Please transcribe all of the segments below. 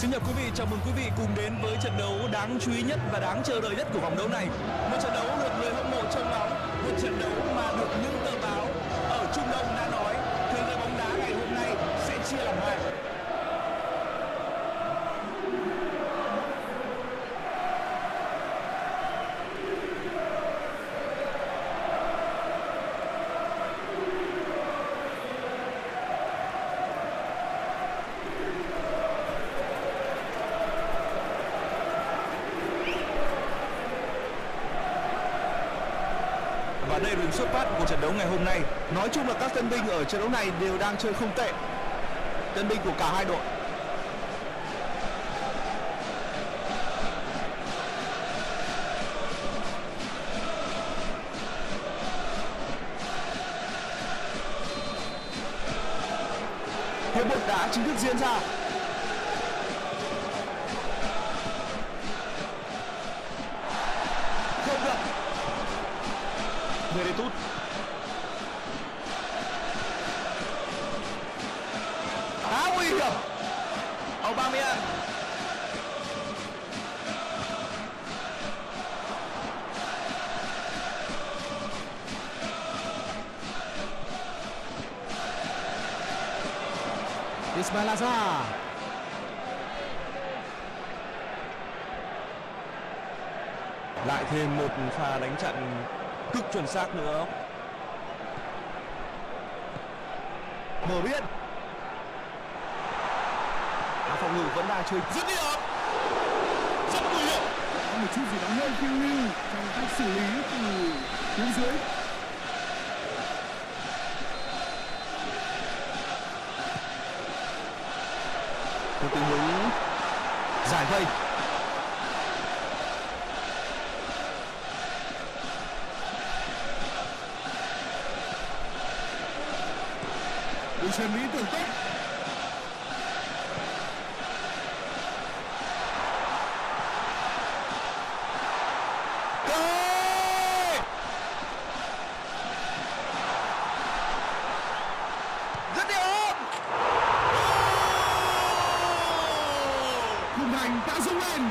Xin chào quý vị, chào mừng quý vị cùng đến với trận đấu đáng chú ý nhất và đáng chờ đợi nhất của vòng đấu này. Một trận đấu được người hâm mộ trông đây là điểm xuất phát của trận đấu ngày hôm nay. Nói chung là các tân binh ở trận đấu này đều đang chơi không tệ. Tân binh của cả hai đội. Hiệp một đã chính thức diễn ra. Không được. Veretut khá nguy hiểm. Aubameyang. Ismail Azar lại thêm một pha đánh chặn chuẩn xác nữa mở biên. À, phòng ngự vẫn đang chơi rất điểm rất nguy hiểm. Một chút gì đó hơi phiêu lưu trong cách xử lý từ tuyến dưới. Một tình huống giải vây đường truyền lý tưởng tốt cơ hội rất điểm khung thành đã rung lên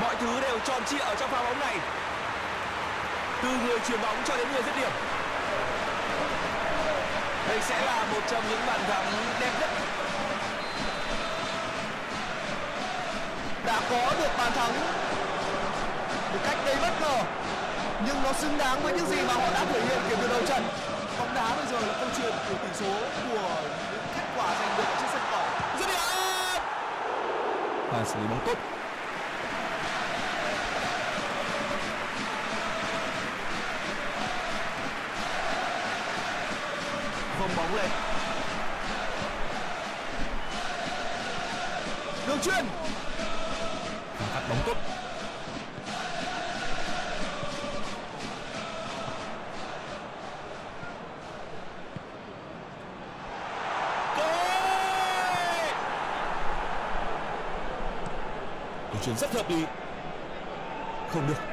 mọi thứ đều tròn trịa ở trong pha bóng này từ người chuyền bóng cho đến người dứt điểm đây sẽ là một trong những bàn thắng đẹp nhất. Đã có được bàn thắng một cách đầy bất ngờ, nhưng nó xứng đáng với những gì mà họ đã thể hiện kể từ đầu trận. Bóng đá bây giờ là câu chuyện của tỷ số của những kết quả giành được trên sân cỏ rất điểm và xử lý bóng tốt. Vòng bóng lên đường chuyên và cắt bóng tốt chuyển rất hợp lý không được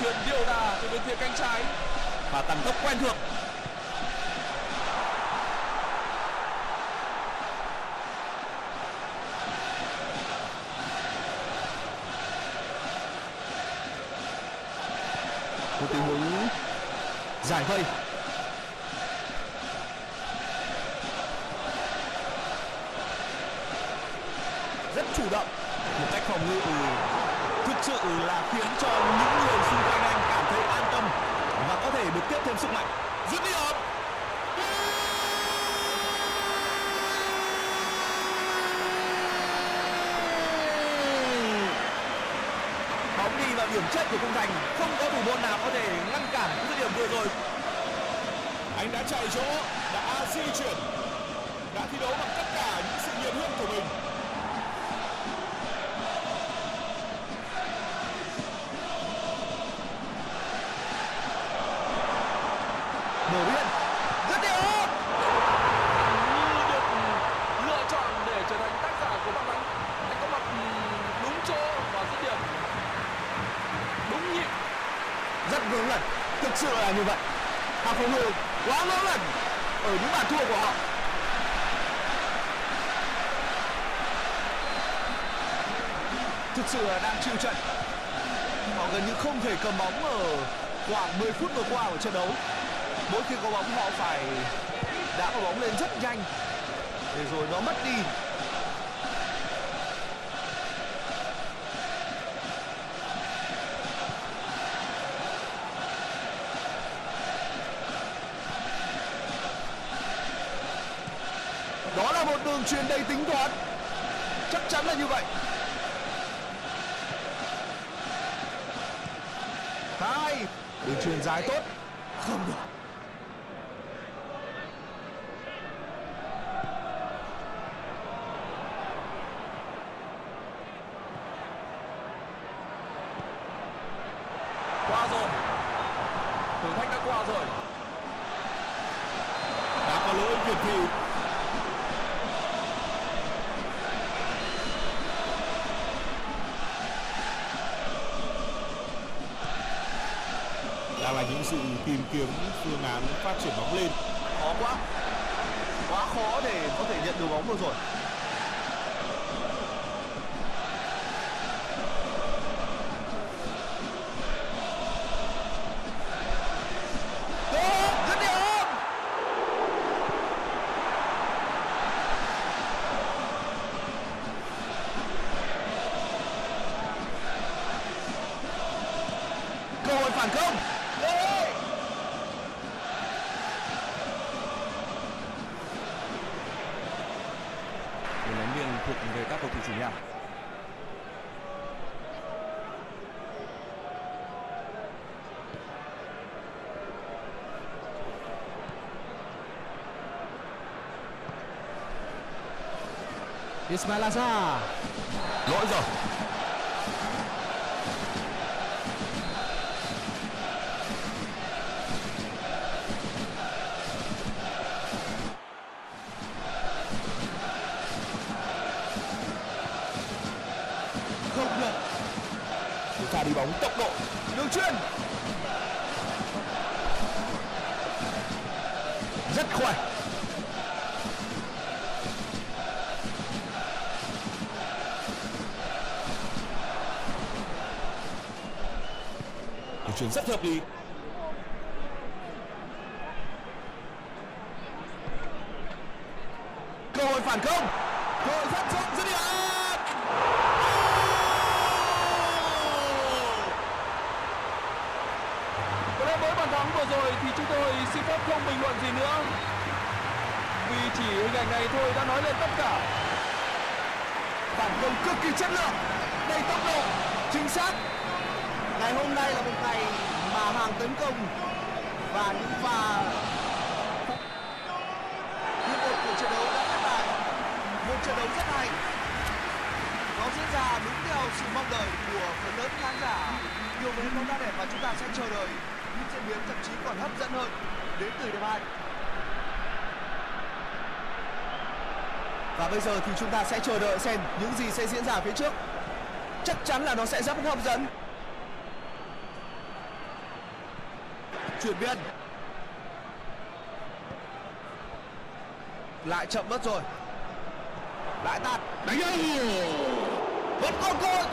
chuyền truyền điệu đà từ bên phía cánh trái. Và tăng tốc quen thuộc. Một tình huống giải vây rất chủ động. Một cách phòng ngự thực sự là khiến cho những người xung quanh anh cảm thấy an tâm và có thể được tiếp thêm sức mạnh. Dứt điểm bóng đi vào điểm chết của khung thành, không có thủ môn nào có thể ngăn cản dứt điểm vừa rồi. Anh đã chạy chỗ, đã di chuyển, đã thi đấu bằng tất cả những sự nhiệt huyết của mình mở biên dứt điểm như được lựa chọn để trở thành tác giả của bàn thắng anh có mặt đúng chỗ và dứt điểm rất lớn rồi, thực sự là như vậy. Hàng phòng ngự quá ngớ lần ở những bàn thua của họ. Thực sự là đang chịu trận. Họ gần như không thể cầm bóng ở khoảng 10 phút vừa qua của trận đấu. Mỗi khi có bóng họ phải đá có bóng lên rất nhanh. Để rồi nó mất đi. Là một đường truyền đầy tính toán. Chắc chắn là như vậy. Hai, đường truyền dài tốt. Không được. Qua rồi. Thử thách đã qua rồi. đã có lỗi việt thị sự tìm kiếm phương án phát triển bóng lên. Khó quá. Quá khó để có thể nhận được bóng vừa rồi. Điểm phản công Ê! Một đánh biên thuộc về các cầu thủ chủ nhà. Ismail Azar lỗi rồi bóng tốc độ đường chuyên rất khỏe. Đường chuyên rất hợp lý. Và những pha những một của trận đấu đã khép lại một trận đấu rất hay nó diễn ra đúng theo sự mong đợi của phần lớn khán giả yêu mến bóng đá đẹp và chúng ta sẽ chờ đợi những diễn biến thậm chí còn hấp dẫn hơn đến từ hiệp hai Và bây giờ thì chúng ta sẽ chờ đợi xem những gì sẽ diễn ra phía trước. Chắc chắn là nó sẽ rất hấp dẫn. Chuyển biên. Lại chậm mất rồi. Lại tạt. đánh Vẫn còn cơ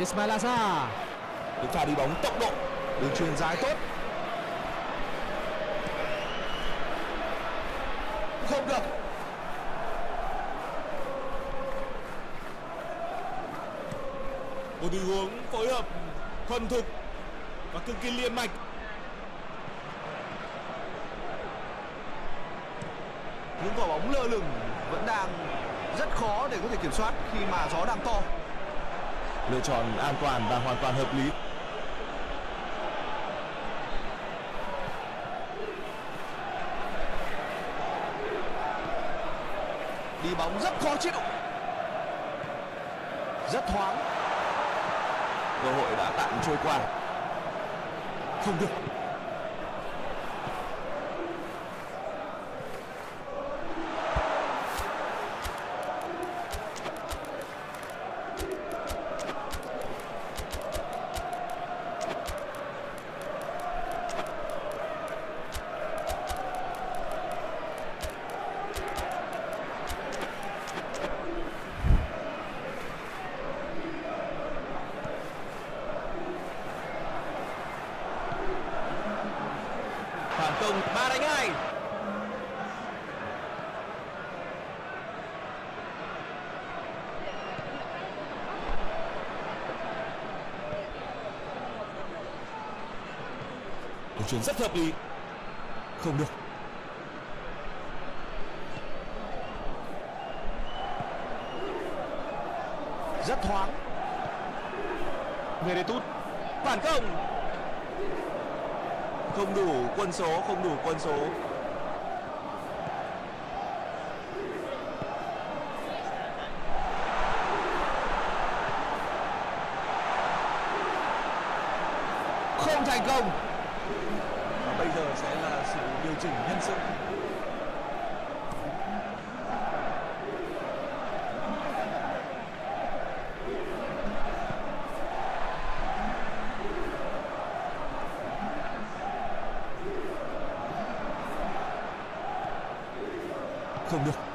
Ismail Asa chúng ta đi bóng, tốc độ, đường truyền dài tốt. Không được. Một tình huống phối hợp thuần thục và cực kỳ liên mạch. Những quả bóng lơ lửng vẫn đang rất khó để có thể kiểm soát khi mà gió đang to lựa chọn an toàn và hoàn toàn hợp lý. Đi bóng rất khó chịu. Rất thoáng. Cơ hội đã tạm trôi qua. Không được phản công ba đánh hai một chuyển rất hợp lý. Không được. Rất thoáng. Về đây tút Phản công. Không đủ quân số, Không đủ quân số không thành công Và bây giờ sẽ là sự điều chỉnh nhân sự Không được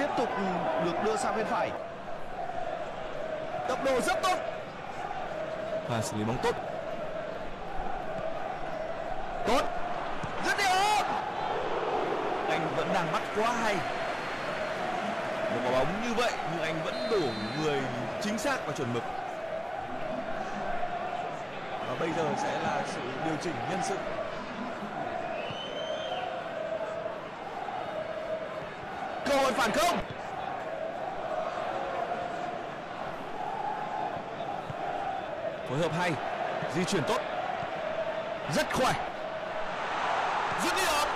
tiếp tục ừ, được đưa sang bên phải. Tốc độ rất tốt. Và xử lý bóng tốt. Tốt. Rất đẹp. Anh vẫn đang bắt quá hay. Một quả bóng như vậy, nhưng anh vẫn đổ người chính xác và chuẩn mực. Và bây giờ sẽ là sự điều chỉnh nhân sự. Cơ hội phản công. Phối hợp hay Di chuyển tốt. Rất khỏe. Dứt điểm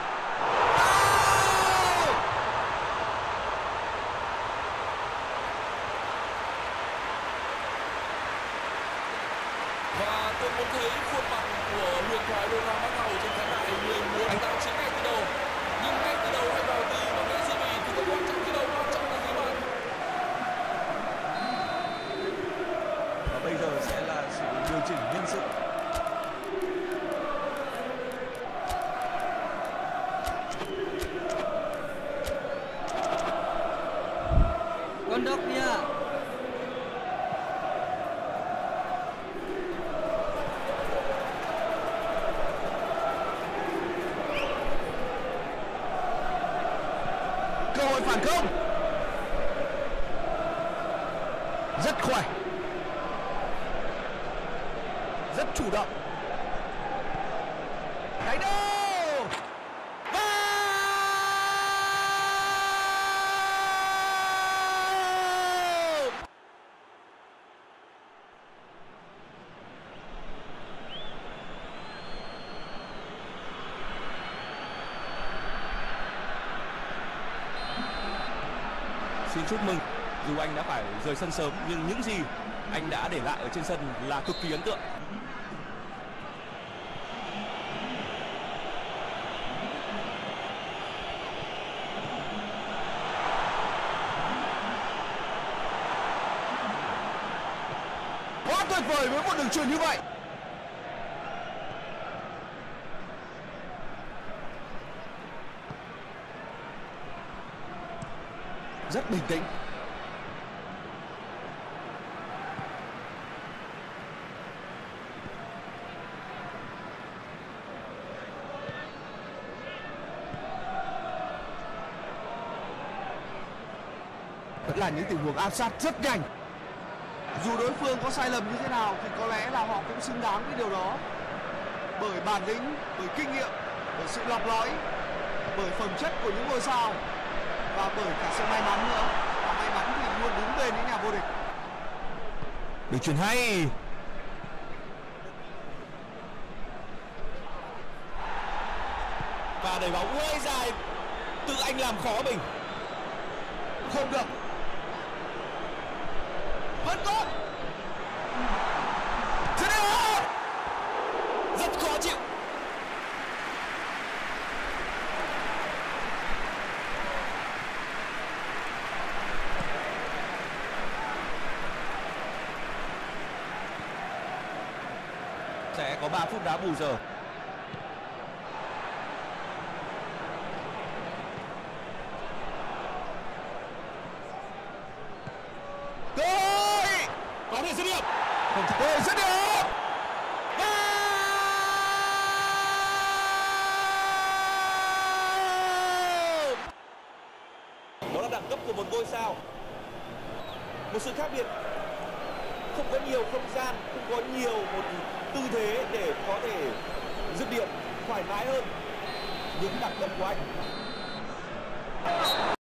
Và tôi muốn thấy khuôn mặt của huyền thoại đôi hoa mắt hầu trên khán đài người muốn tạo chiến ngay từ đầu. Nhưng ngay từ đầu hay vào từ bằng lẽ gì thì không quan trọng từ đầu quan trọng là gì bạn. Và bây giờ sẽ là sự điều chỉnh nhân sự con đốc nha cơ hội phản công. Rất khỏe. Rất chủ động. Đánh đâu vào Xin chúc mừng. Dù anh đã phải rời sân sớm, Nhưng những gì anh đã để lại ở trên sân là cực kỳ ấn tượng. Quá tuyệt vời với một đường truyền như vậy. rất bình tĩnh. Vẫn là những tình huống áp sát rất nhanh. Dù đối phương có sai lầm như thế nào thì có lẽ là họ cũng xứng đáng với điều đó. Bởi bản lĩnh, bởi kinh nghiệm, bởi sự lọc lõi, bởi phẩm chất của những ngôi sao và bởi cả sự may mắn nữa. Và may mắn thì luôn đứng bên những nhà vô địch. Được chuyền hay. Và đẩy bóng hơi dài tự anh làm khó mình. Không được. Vẫn tốt Dứt điểm! rất khó chịu sẽ có 3 phút đá bù giờ. Cơ hội! Có được dứt điểm. Không thể cơ hội dứt điểm.